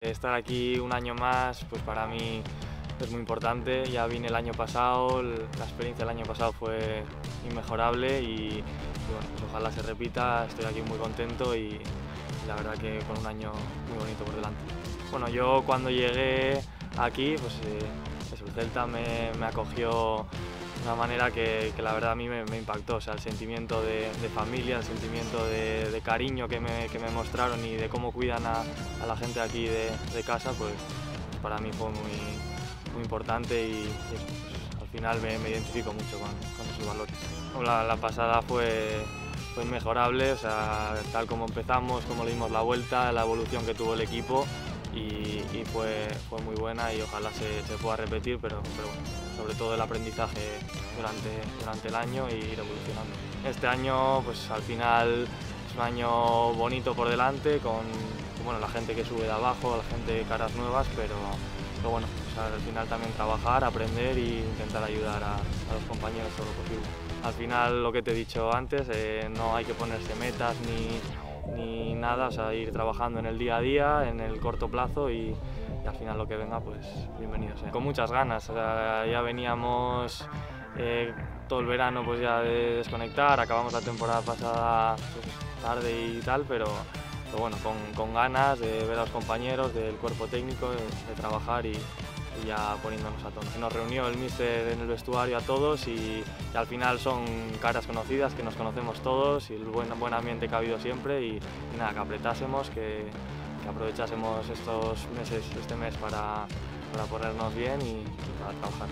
Estar aquí un año más, pues para mí es muy importante. Ya vine el año pasado, la experiencia del año pasado fue inmejorable y, pues ojalá se repita. Estoy aquí muy contento y la verdad que con un año muy bonito por delante. Bueno, yo cuando llegué aquí, pues eh, el Celta me, acogió una manera que, la verdad a mí me, impactó, o sea, el sentimiento de, familia, el sentimiento de, cariño que me, que me, mostraron y de cómo cuidan a, la gente aquí de, casa, pues para mí fue muy, muy importante y, pues, al final me, identifico mucho con, con esos valores. La, pasada fue, fue inmejorable, o sea, tal como empezamos, como le dimos la vuelta, la evolución que tuvo el equipo, y, y fue, muy buena y ojalá se, se pueda repetir, pero, pero, bueno, sobre todo el aprendizaje durante, durante el año y ir evolucionando. Este año, pues al final es un año bonito por delante, con bueno, la gente que sube de abajo, la gente de caras nuevas, pero, pero bueno, al final también trabajar, aprender e intentar ayudar a, a, los compañeros todo lo posible. Al final, lo que te he dicho antes, eh, no hay que ponerse metas ni ni nada, o sea, ir trabajando en el día a día, en el corto plazo y, y al final lo que venga, pues bienvenido sea. Con muchas ganas, ya veníamos eh, todo el verano pues ya de desconectar, acabamos la temporada pasada pues, tarde y tal, pero, bueno, con, ganas de ver a los compañeros, del cuerpo técnico, de, trabajar y, y ya poniéndonos a tono. Nos reunió el míster en el vestuario a todos y, al final son caras conocidas, que nos conocemos todos y el buen, buen ambiente que ha habido siempre y, y nada, que apretásemos, que, que aprovechásemos estos meses, este mes para, para ponernos bien y, y para trabajar.